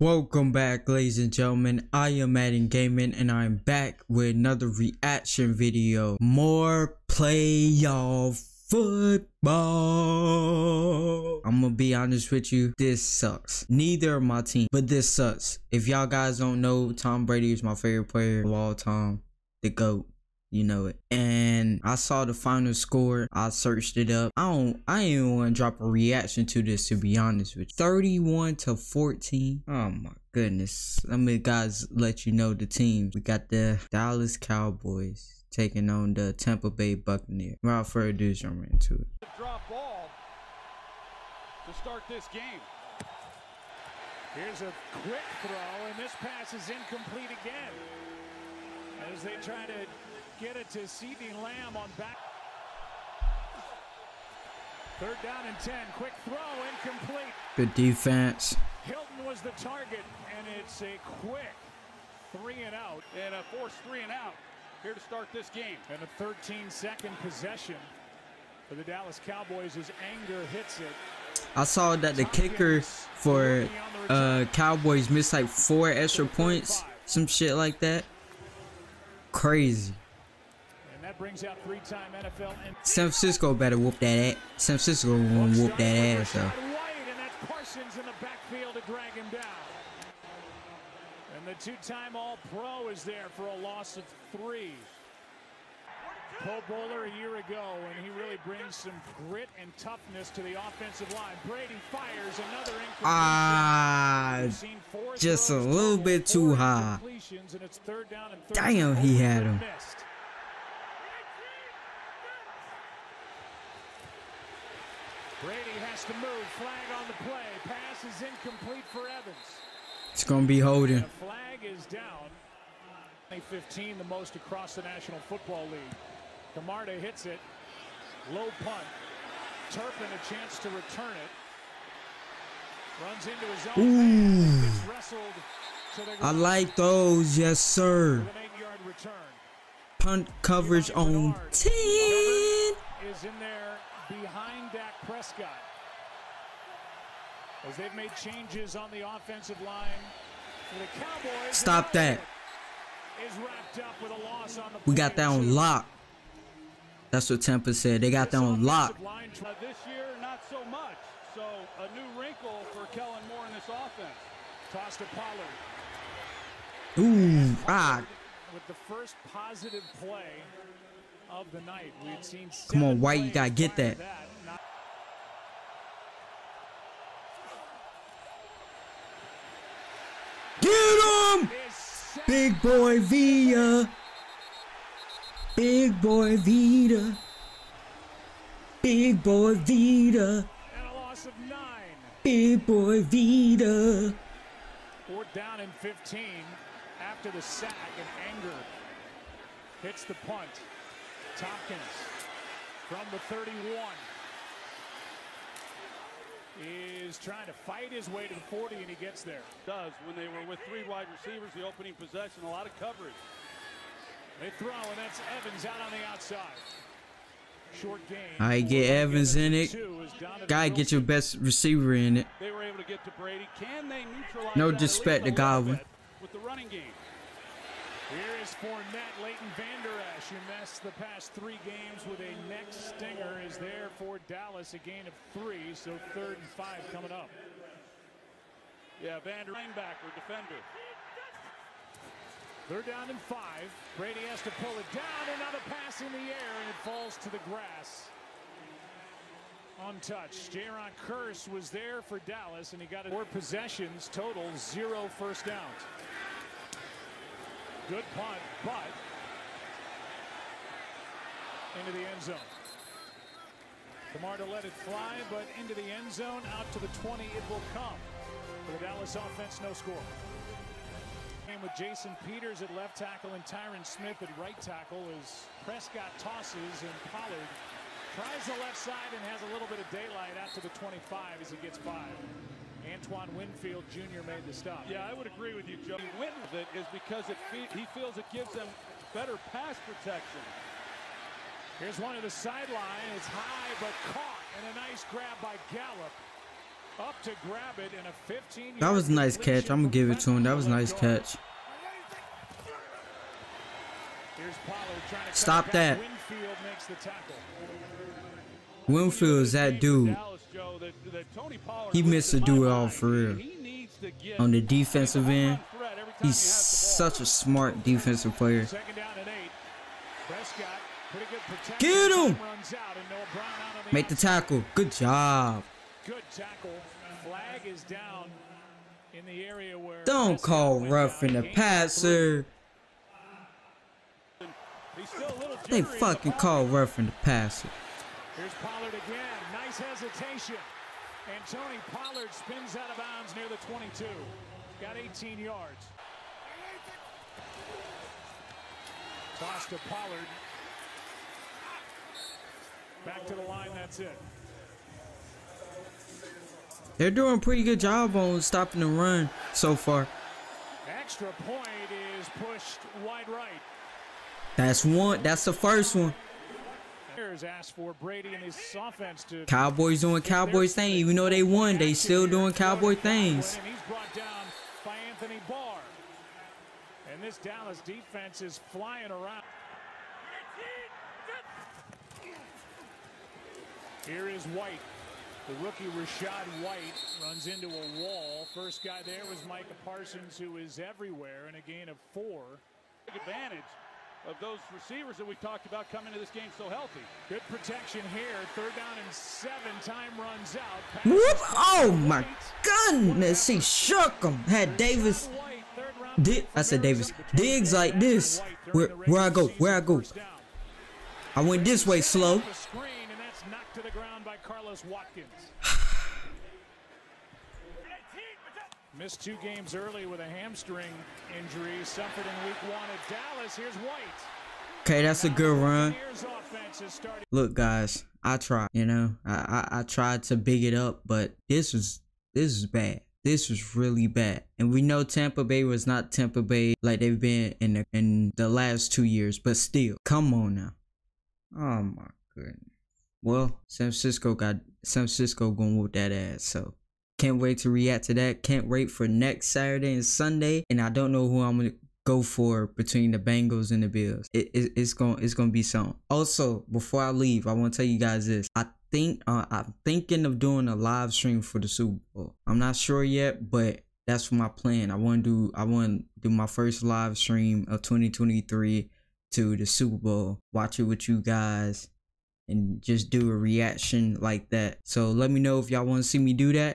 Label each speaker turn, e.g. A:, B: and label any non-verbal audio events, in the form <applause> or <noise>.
A: Welcome back, ladies and gentlemen. I am Madden Gaming, and I'm back with another reaction video. More playoff football. I'm gonna be honest with you, this sucks. Neither of my team, but this sucks. If y'all guys don't know, Tom Brady is my favorite player of all time, the GOAT. You know it. And I saw the final score. I searched it up. I don't I ain't even want to drop a reaction to this to be honest with you. 31 to 14. Oh my goodness. Let me guys let you know the teams. We got the Dallas Cowboys taking on the Tampa Bay Buccaneers. Without further ado, jump into it.
B: Drop ball to start this game.
C: Here's a quick throw, and this pass is incomplete again. As they try to get it to CeeDee Lamb on back. Third down and 10. Quick throw, incomplete.
A: Good defense.
C: Hilton was the target, and it's a quick three and out.
B: And a forced three and out here to start this game.
C: And a 13 second possession for the Dallas Cowboys as Anger hits it.
A: I saw that the kicker for uh Cowboys missed like four extra points, some shit like that. Crazy.
C: And that brings out three-time NFL and
A: San Francisco better whoop that ass. San Francisco gonna whoop that ass though.
C: And that's Parsons in the backfield to drag him down. And the two-time All-Pro is there for a loss of three. Pro Bowler a year ago, and he really brings some grit and toughness to the offensive line. Brady fires another.
A: Ah,
C: four
A: just a little bit too high.
C: Incompletions, and it's third down and
A: Damn, he had him.
C: Missed. Brady has to move. Flag on the play. Pass is incomplete for Evans.
A: It's gonna be holding.
C: The flag is down. 2015, the most across the National Football League. Camarda hits it. Low punt. Turpin a chance to return it. Runs into his own man. Gets wrestled to the
A: I like those, yes sir.
C: with an eight-yard return.
A: Punt coverage on 10.
C: is in there behind Dak Prescott. As they've made changes on the offensive line the Cowboys.
A: Stop that.
C: Is wrapped up with a loss on the
A: We got that on lock. That's what Tampa said. They got that on lock.
B: This year, not so much. So a new wrinkle for Kellen Moore in this offense.
C: Toss to Pollard.
A: Ooh, ah.
C: With the first positive play of the night. We'd seen
A: Come on, White, you gotta get that. Get him! Big boy Villa. Big boy Vita. Big boy Vita.
C: And a loss of nine.
A: Big boy Vita.
C: Fourth down and 15 after the sack and Anger hits the punt. Thompkins from the 31 is trying to fight his way to the 40 and he gets there.
B: Does when they were with three wide receivers, the opening possession, a lot of coverage.
C: They throw and that's Evans out on the outside. Short game.
A: I get Evans in it.
C: Two is Donovan
A: Gotta get your best receiver in it.
B: They were able to get to Brady. Can they neutralize
A: No disrespect to
B: a little
A: Godwin.
B: With the running game?
C: Here is Fournette, Leighton Vander Esch, who missed the past three games with a neck stinger, is there for Dallas, a gain of three, so third and five coming up.
B: Yeah, Vander linebacker, defender.
C: Third down and five. Brady has to pull it down, another pass in the air, and it falls to the grass. Untouched. Jayron Kearse was there for Dallas, and he got it. Four possessions total, zero first downs. Good punt, but into the end zone. Camarda let it fly, but into the end zone, out to the 20 it will come. For the Dallas offense, no score. Came with Jason Peters at left tackle and Tyron Smith at right tackle as Prescott tosses and Pollard tries the left side and has a little bit of daylight out to the 25 as he gets five. Antoine Winfield Jr. made the stop.
B: Yeah, I would agree with you, Joe. He went with it is because it fe- he feels it gives them better pass protection.
C: Here's one of the sideline. It's high but caught and a nice grab by Gallup. Up to grab it in a 15
A: That was a nice catch. I'm gonna give it to him. That was a nice catch. Stop that.
C: Winfield makes the tackle.
A: Winfield is that dude. He missed a do it all for real. On the defensive end, he's such a smart defensive player.
C: Second down and eight. Prescott, pretty good.
A: Get him!
C: Runs out and Noah Brown out on the
A: Make the tackle. Good job.
C: Good tackle. Flag is down in the area where
A: Don't call roughing the passer. They fucking call roughing the passer.
C: Here's Pollard again. Nice hesitation. And Tony Pollard spins out of bounds near the 22. Got 18 yards. Toss to Pollard. Back to the line. That's it.
A: They're doing a pretty good job on stopping the run so far.
C: Extra point is pushed wide right.
A: That's one. That's the first one.
C: For Brady and his offense to
A: Cowboys doing Cowboys thing. Even though they won, they still doing Cowboy things.
C: And he's brought down by Anthony Barr. And this Dallas defense is flying around. Here is White. The rookie Rachaad White runs into a wall. First guy there was Micah Parsons, who is everywhere, and a gain of four.
B: Advantage of those receivers that we talked about coming into this game so healthy.
C: Good protection here. Third down and seven. Time runs out. Pass
A: Whoop! Oh my goodness, he shook him. Had Davis.
C: White,
A: Di- I said Davis.
C: Arizona.
A: Diggs like this. Where where I go? Where I go? I went this way slow. <sighs> <sighs> <sighs>
C: The screen, and that's knocked to the ground by Carlos Watkins. Missed two games early with a hamstring injury suffered in week one at Dallas. Here's White.
A: Okay, that's a good run.
C: Buccaneers offense is starting.
A: Look, guys, I tried. You know, I, I I tried to big it up, but this was this is bad. This was really bad, and we know Tampa Bay was not Tampa Bay like they've been in the in the last two years. But still, come on now. Oh my goodness. Well, San Francisco got San Francisco going with that ass. So can't wait to react to that. Can't wait for next Saturday and Sunday. And I don't know who I'm gonna go for between the Bengals and the Bills. It, it, it's gonna it's gonna be something. Also, before I leave, I want to tell you guys this. I think uh, I'm thinking of doing a live stream for the Super Bowl. I'm not sure yet, but that's my plan. I want to do I want to do my first live stream of 2023 to the Super Bowl. Watch it with you guys and just do a reaction like that. So let me know if y'all want to see me do that.